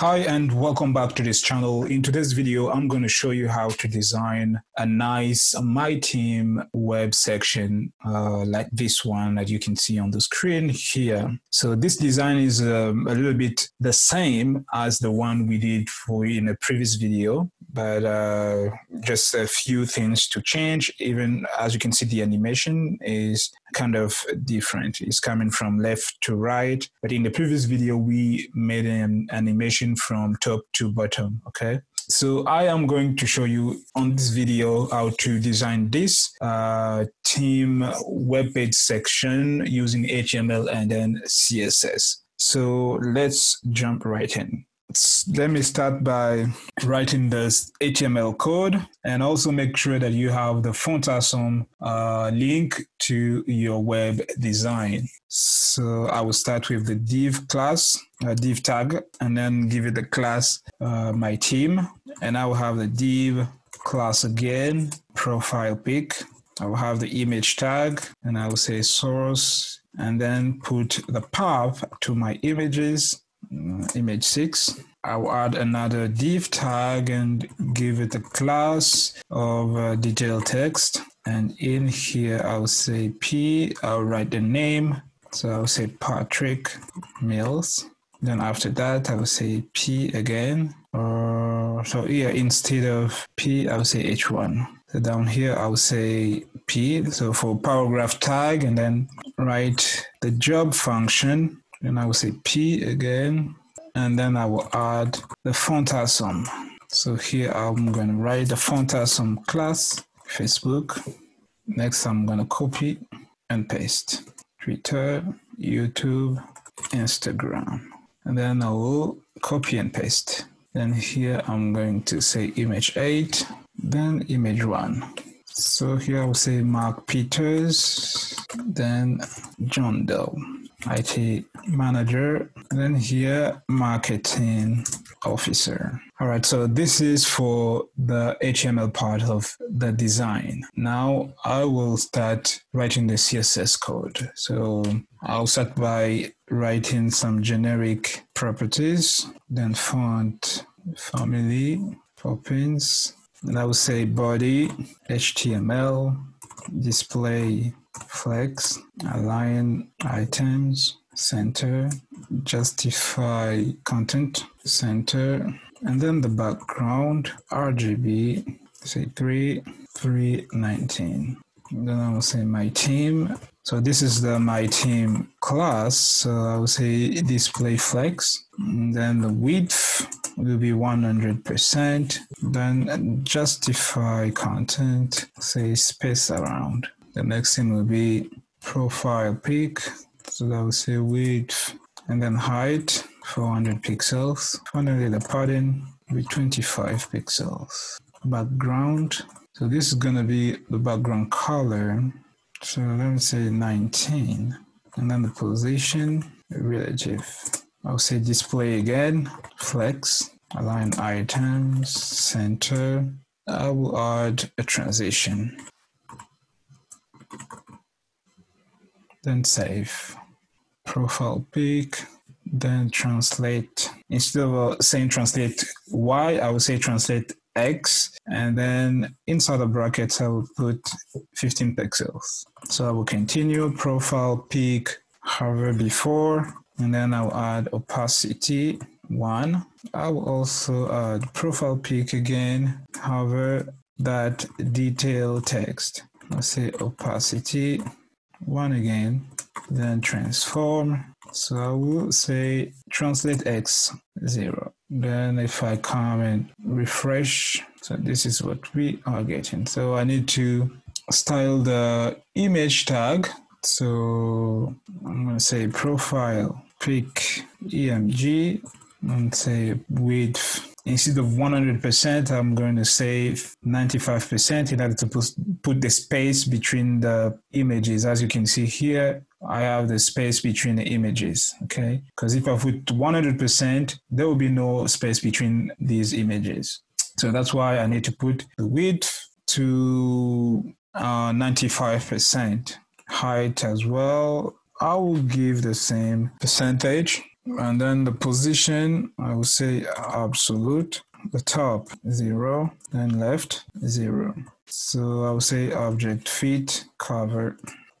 Hi and welcome back to this channel. In today's video, I'm going to show you how to design a nice My Team web section uh, like this one that you can see on the screen here. So this design is um, a little bit the same as the one we did for in a previous video, but uh, just a few things to change. Even as you can see, the animation is kind of different. It's coming from left to right, but in the previous video, we made an animation from top to bottom, okay? So I am going to show you on this video how to design this uh, team web page section using HTML and then CSS. So let's jump right in let me start by writing this HTML code and also make sure that you have the font awesome uh, link to your web design. So I will start with the div class, a div tag, and then give it the class uh, my team. And I will have the div class again, profile pic. I will have the image tag and I will say source and then put the path to my images uh, image 6 I'll add another div tag and give it a class of uh, detail text. And in here I'll say P. I'll write the name. So I'll say Patrick Mills. Then after that I will say P again. Or so here instead of P I'll say H1 so down here I'll say P. So for paragraph tag and then write the job function and I will say P again, and then I will add the font awesome. So here I'm going to write the font awesome class, Facebook. Next, I'm going to copy and paste Twitter, YouTube, Instagram. And then I will copy and paste. Then here I'm going to say image 8, then image 1. So here I will say Mark Peters, then John Doe. IT manager, and then here marketing officer. All right, so this is for the HTML part of the design. Now I will start writing the CSS code. So I'll start by writing some generic properties, then font family, Poppins, and I will say body, HTML, display flex, align items, center, justify content, center, and then the background, RGB, say 3, 319. Then I will say my team. So this is the my team class. So I will say display flex. And then the width will be 100%. Then justify content, say space around. The next thing will be profile pic. So that will say width and then height 400 pixels. Finally, the padding will be 25 pixels. Background. So this is gonna be the background color. So let me say 19. And then the position relative. I'll say display again, flex, align items, center. I will add a transition. Then save profile pic then translate. Instead of uh, saying translate y i will say translate x and then inside the brackets i will put 15 pixels. So i will continue profile pic hover before and then i'll add opacity one. I will also add profile pic again hover that detail text. Let's say opacity one again, then transform. So I will say translate x zero. Then if I come and refresh, so this is what we are getting. So I need to style the image tag. So I'm going to say profile pic IMG and say width instead of 100%, I'm going to say 95% in order to put the space between the images. As you can see here, I have the space between the images, okay? Because if I put 100%, there will be no space between these images. So that's why I need to put the width to uh, 95%, height as well. I will give the same percentage And then the position, I will say absolute. The top, zero. Then left, zero. So I will say object fit, cover,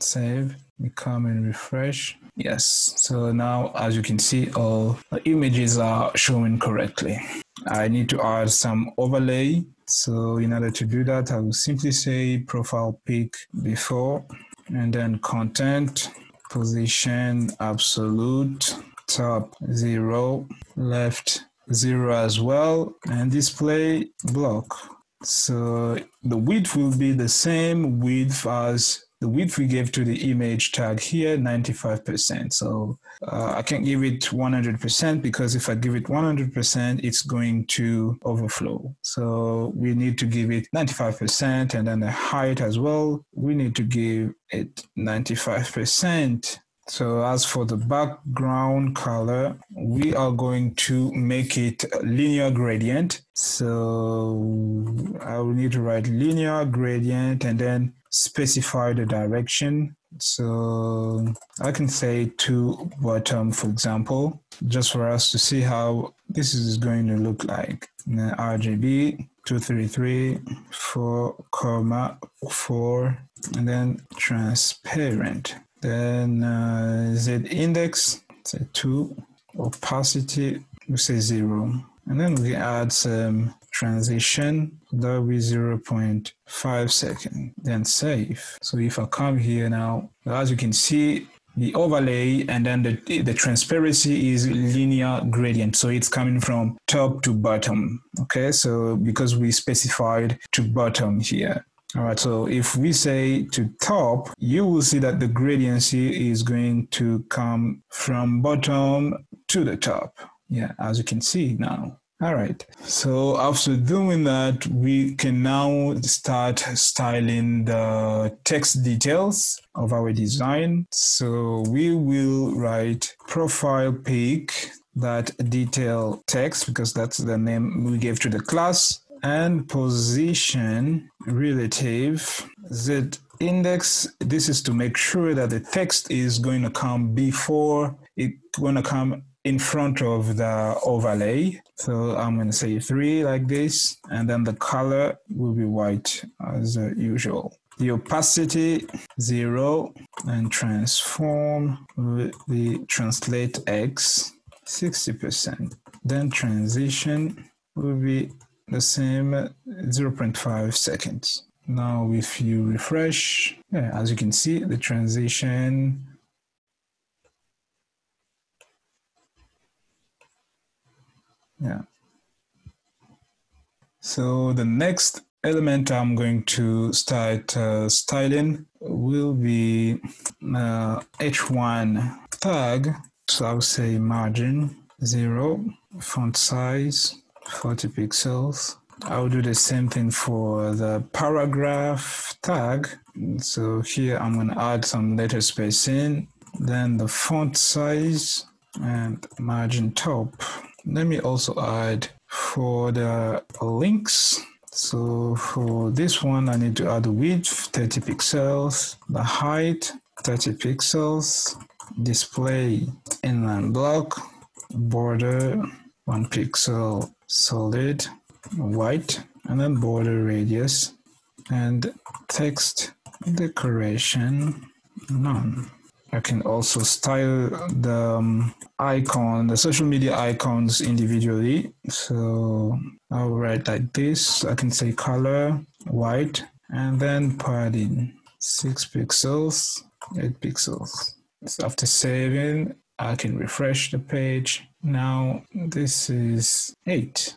save. We come and refresh. Yes. So now, as you can see, all the images are showing correctly. I need to add some overlay. So in order to do that, I will simply say profile pic before and then content, position, absolute, top zero, left zero as well, and display block. So the width will be the same width as the width we gave to the image tag here, 95%. So uh, I can't give it 100% because if I give it 100%, it's going to overflow. So we need to give it 95% and then the height as well. We need to give it 95%. So as for the background color, we are going to make it linear gradient. So I will need to write linear gradient and then specify the direction. So I can say to bottom, for example, just for us to see how this is going to look like. RGB 233 4 comma 4 and then transparent then uh, Z index, say 2. Opacity, we say 0. And then we add some transition, that will be 0.5 second. Then save. So if I come here now, as you can see, the overlay and then the, the transparency is linear gradient. So it's coming from top to bottom. Okay, so because we specified to bottom here. All right, so if we say to top, you will see that the gradiency is going to come from bottom to the top. Yeah, as you can see now. All right, so after doing that, we can now start styling the text details of our design. So we will write profile pic that detail text because that's the name we gave to the class and position relative z index. This is to make sure that the text is going to come before it's going to come in front of the overlay. So i'm going to say three like this and then the color will be white as usual. The opacity zero and transform the translate x 60% then transition will be the same 0.5 seconds. Now, if you refresh, yeah, as you can see, the transition yeah. So the next element I'm going to start uh, styling will be uh, H1 tag. So I'll say margin zero, font size 40 pixels. I'll do the same thing for the paragraph tag. So here I'm going to add some letter spacing, then the font size and margin top. Let me also add for the links. So for this one, I need to add width 30 pixels, the height 30 pixels, display inline block, border one pixel solid white and then border radius and text decoration none. I can also style the um, icon, the social media icons individually. So I'll write like this. I can say color, white, and then padding, six pixels, eight pixels. So after saving, I can refresh the page now this is 8.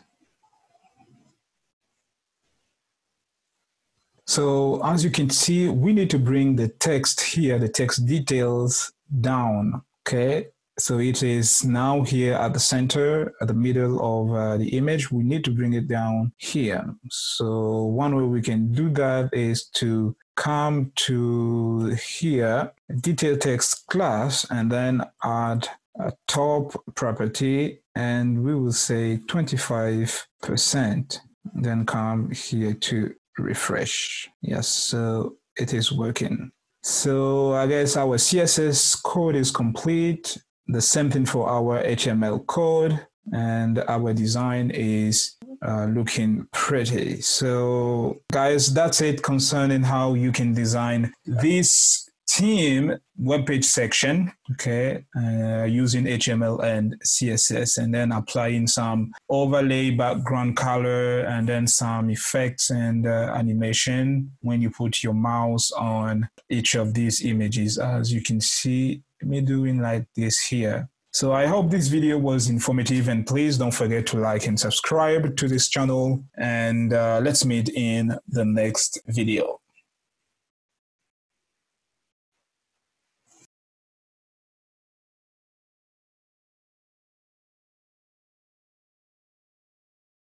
So as you can see, we need to bring the text here, the text details down, okay? So it is now here at the center, at the middle of uh, the image. We need to bring it down here. So one way we can do that is to come to here, detail text class, and then add a top property and we will say 25%. Then come here to refresh. Yes, so it is working. So I guess our CSS code is complete the same thing for our HTML code and our design is uh, looking pretty. So guys, that's it concerning how you can design this team web page section, okay, uh, using HTML and CSS, and then applying some overlay background color and then some effects and uh, animation when you put your mouse on each of these images. As you can see me doing like this here. So I hope this video was informative and please don't forget to like and subscribe to this channel and uh, let's meet in the next video.